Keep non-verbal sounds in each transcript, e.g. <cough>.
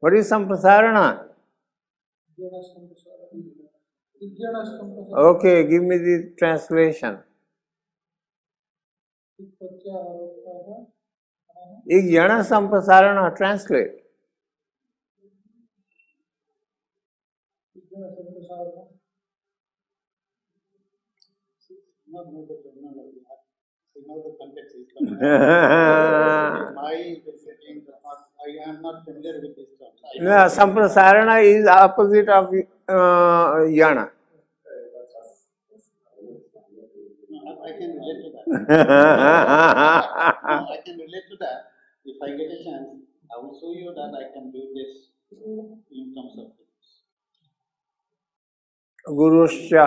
What is Samprasarana? Okay, give me the translation. एक जन संप्रसारण translate. Not know the terminology. I know the context is coming. My setting, I am not familiar with this No, Samprasarana is opposite of uh, Yana. No, I can relate to that. No, <laughs> I can relate to that. If I get a chance, I will show you that I can do this in terms of things. Gurusya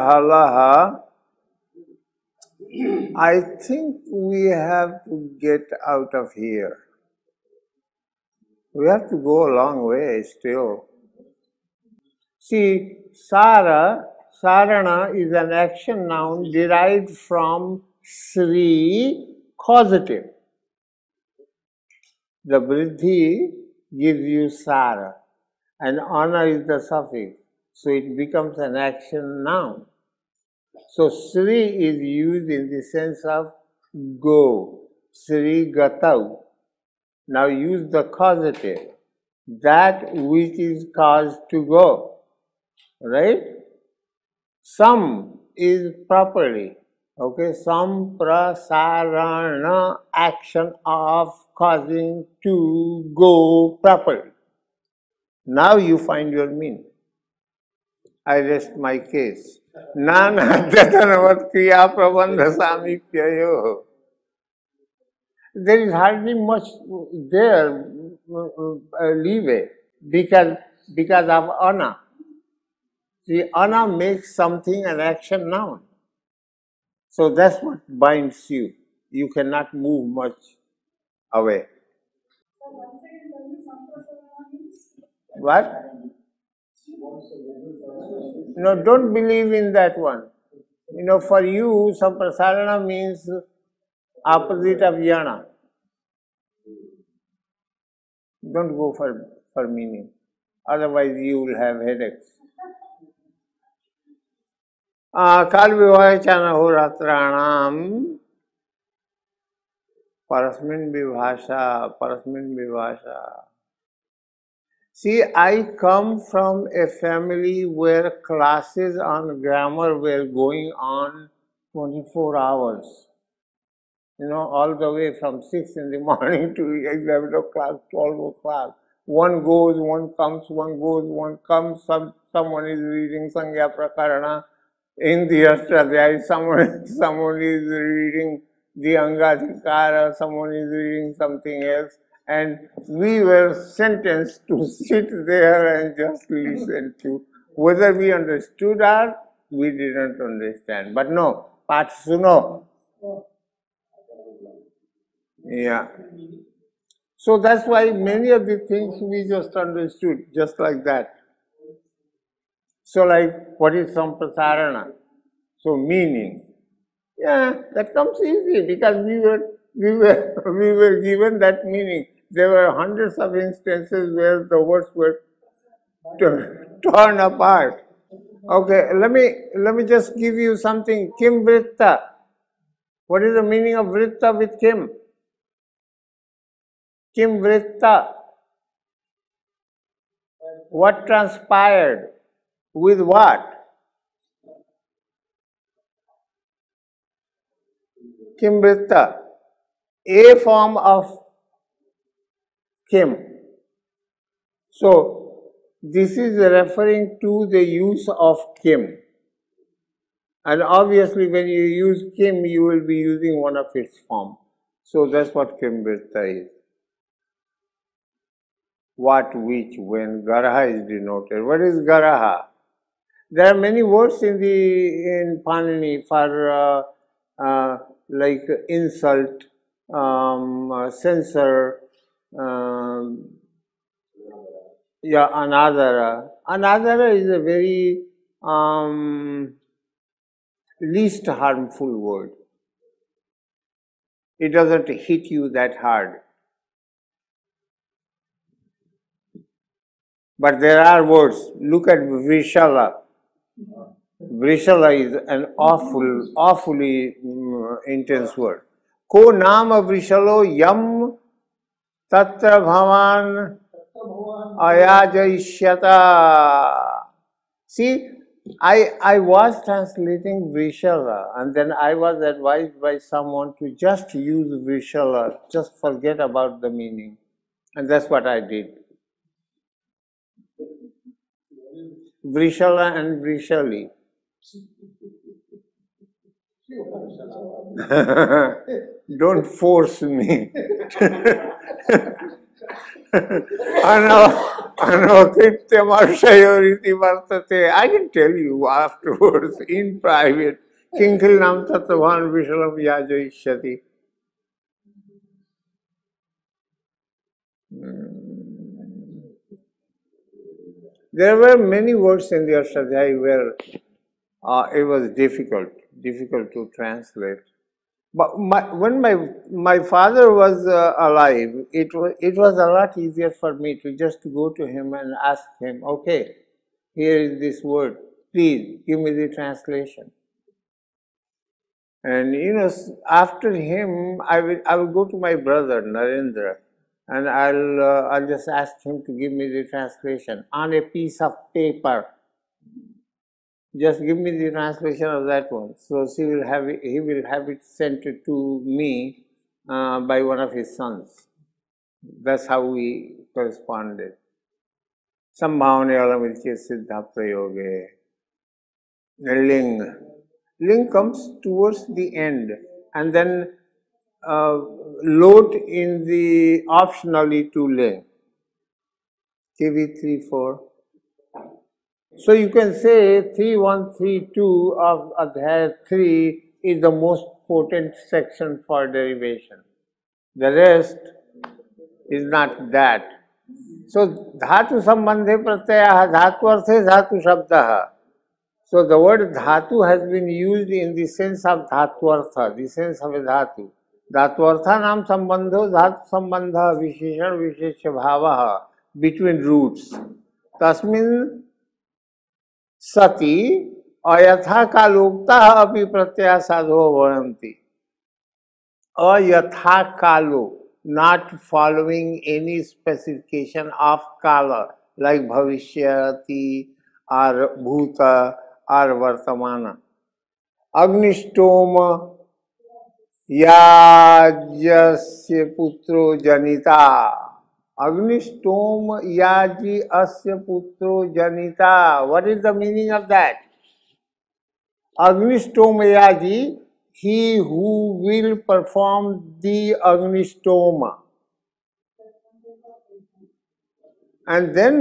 I think we have to get out of here. We have to go a long way still. See, Sara, Sarana is an action noun derived from Sri, causative. The Vriddhi gives you Sara, and Ana is the suffix, so it becomes an action noun. So Sri is used in the sense of go, Sri Gatau. Now use the causative. That which is caused to go. Right? Sam is properly. Okay, sam prasarana action of causing to go properly. Now you find your meaning. I rest my case. नानाद्यतनवत् क्रियाप्रबन्धसामीप्ययोः there is hardly much there uh, leeway because because of ana. See, ana makes something an action noun. So that's what binds you. You cannot move much away. What? No, don't believe in that one. You know, for you, samprasarana means opposite of yana. Don't go for, for meaning. Otherwise, you will have headaches. काल विवाह च अहोरात्राणाम परस्मिन विभाषा परस्मिन विभाषा See, I come from a family where classes on grammar were going on 24 hours. You know, all the way from 6 in the <laughs> morning to 11 o'clock, 12 o'clock. One goes, one comes, one goes, one comes. Some, someone is reading Sangya Prakarana in the Ashtadhyayi, <laughs> someone, someone is reading the Angadhikara, someone is reading something else and we were sentenced to <laughs> sit there and just listen to whether we understood or we didn't understand. But no, Pat Suno. Yeah. So that's why many of the things we just understood, just like that. So, like, what is Samprasarana? So, meaning. Yeah, that comes easy because we were we were <laughs> we were given that meaning. There were hundreds of instances where the words were <laughs> torn apart. Okay, let me let me just give you something. Kim Vritta. What is the meaning of Vritta with Kim? Kim Vritta. What transpired? With what? Kim Vritta. A form of Kim. So, this is referring to the use of Kim. And obviously, when you use Kim, you will be using one of its form. So, that's what Kim Vritta is. What, which, when, Garaha is denoted. What is Garaha? There are many words in the in Panini for uh, uh, like insult, um, uh, censor, um, yeah, another. Another is a very um, least harmful word. It doesn't hit you that hard. But there are words. Look at Vrishala. Vrishala is an awful, awfully mm, intense word. Ko nama Vrishalo yam tatra bhavan ayajayishyata. See, I, I was translating Vrishala and then I was advised by someone to just use Vrishala, just forget about the meaning. And that's what I did. Vrishala and Vrishali. <laughs> Don't force me. <laughs> I can tell you afterwards in private. Kinkil nam tatvahan vishalam yaja ishyati. Hmm. There were many words in the Ashtadhyayi where uh, it was difficult, difficult to translate. But my, when my my father was uh, alive, it was it was a lot easier for me to just go to him and ask him, okay, here is this word, please give me the translation. And you know, after him, I will I will go to my brother Narendra, and I'll uh, I'll just ask him to give me the translation on a piece of paper just give me the translation of that one. So he will have it, he will have it sent to me uh, by one of his sons. That's how we corresponded. Sambhavanayalamidya siddha prayoge. Ling. Ling comes towards the end and then Uh, load in the optionally to ling. KV 4. So you can say 3132 of Adhyaya 3 is the most potent section for derivation. The rest is not that. So dhatu sambandhe pratyaya dhatu arthe dhatu shabdaha. So the word dhatu has been used in the sense of dhatu artha, the sense of a dhatu. धात्वर्थानाम संबंध धातु संबंध विशेषण विशेष भाव between roots तस्मिन सती अयथा का लोकता अभी प्रत्यय साधो वहंती अयथा कालो not following any specification of काल लाइक भविष्य और भूत और वर्तमान। अग्निष्टोम याज्ञस्य पुत्रो जनिता। अग्निस्टोम याजी अस्य पुत्रो जनिता। What is the meaning of that Agnishtom Yaji he who will perform the Agnishtom and then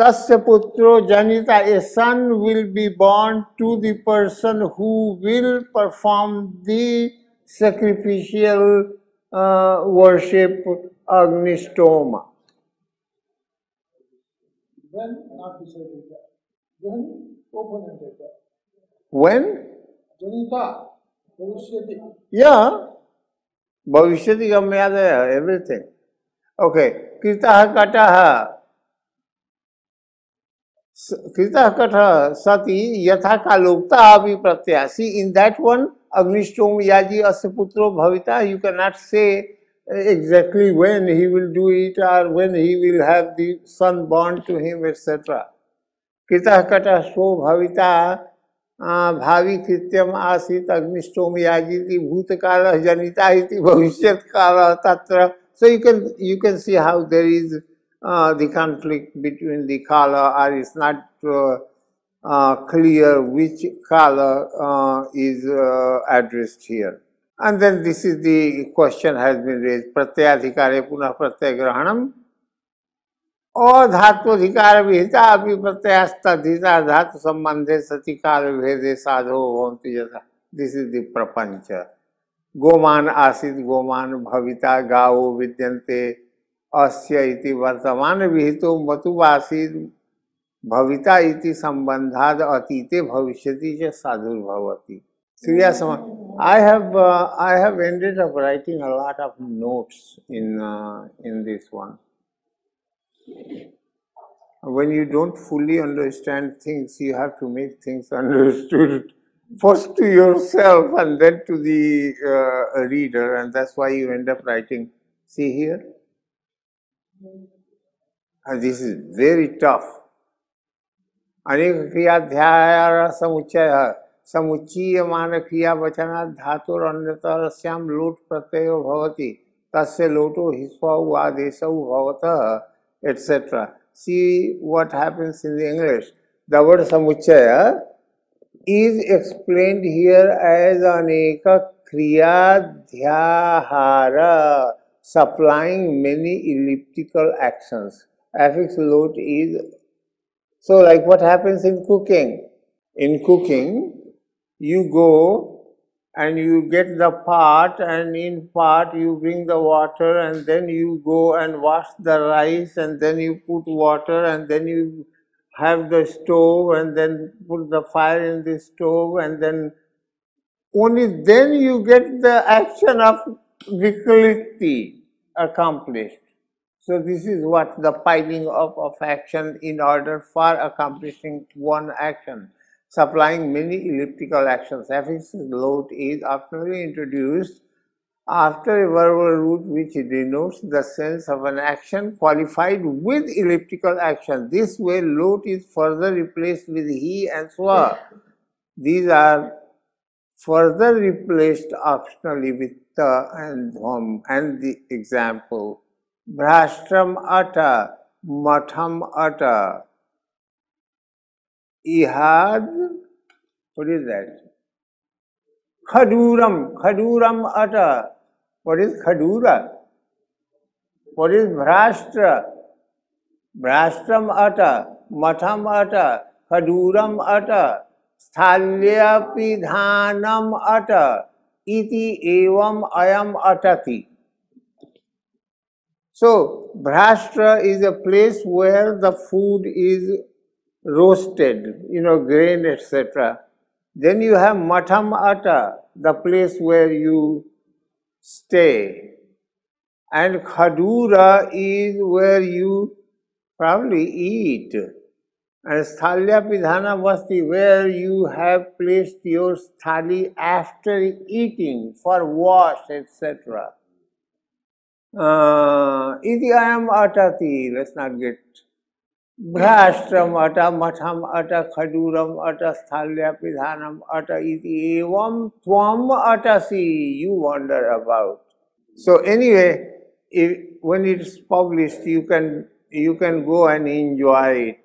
तस्य पुत्रो जनिता a son will be born to the person who will perform the sacrificial uh, worship Agnistoma. When not beside it. When open ended. When? Janita. Bhavishyati. Yeah. Bhavishyati Gamyadaya, everything. Okay. Kritaha Kataha. Kritaha Kataha Sati Yatha Kalukta Avi Pratyaya. See, in that one, Agnistom Yaji Asaputro Bhavita, you cannot say exactly when he will do it or when he will have the son born to him, etc. Kitah kata so bhavita भावी कृत्यम आसीत अग्निष्टोम याजिति भूतकाल जनिता इति भविष्यत काल तत्र so you can you can see how there is uh, the conflict between the kala or it's not uh, uh, clear which kala uh, is uh, addressed here. And then this is the question has been raised. पुनः प्रत्यय ग्रहणम अधात्वधिकार विहिता अभी प्रत्ययस्तधिता धातु संबंधे सतिकाल भेदे साधो भवंति यथा this is the प्रपंच गोमान आसित गोमान भविता गावो विद्यन्ते अस्य इति वर्तमान विहितो मतुवासित भविता इति संबंधाद अतीते भविष्यति च साधुर्भवति Kriya Sama. I have uh, I have ended up writing a lot of notes in uh, in this one. When you don't fully understand things, you have to make things understood <laughs> first to yourself and then to the uh, reader, and that's why you end up writing. See here? And this is very tough. अनेक क्रियाध्याय समुच्चय समुच्चीय मान क्रिया वचना धातु लोट प्रत्यय होती तस् लोटो हिस्वाउ आदेश etcetera see what happens in the English the word समुच्चय इज़ एक्सप्लेन हियर एज अनेक क्रियाध्याहार supplying many elliptical action affix lot is so like what happens in cooking. In cooking, you go and you get the pot and in pot you bring the water and then you go and wash the rice and then you put water and then you have the stove and then put the fire in the stove and then only then you get the action of vikaliti accomplished. So this is what the piling up of action in order for accomplishing one action supplying many elliptical actions. Affixes lot is optionally introduced after a verbal root which denotes the sense of an action qualified with elliptical action. This way, lot is further replaced with he and swa. These are further replaced optionally with the and hum and the example. Brastram ata, matham ata, ihad, what is that? Khaduram, Khaduram Ata. What is Khadura? What is Bhrashtra? Bhrastram Ata, Matham Ata, Khaduram Ata, Sthalyapidhanam Ata, Iti Evam Ayam Atati. So, Bhrashtra is a place where the food is roasted, you know, grain, etc. Then you have Matham Atta, the place where you stay. And Khadura is where you probably eat. And Sthalya Pidhana Vasti, where you have placed your sthali after eating for wash, etc. Uh, iti ayam atati, let's not get भ्राष्ट्रम अट मठम अट खडूरम अट स्थल्य पिधानम अट इति एवं त्वम अटसी you wonder about so anyway if, when it's published you can you can go and enjoy it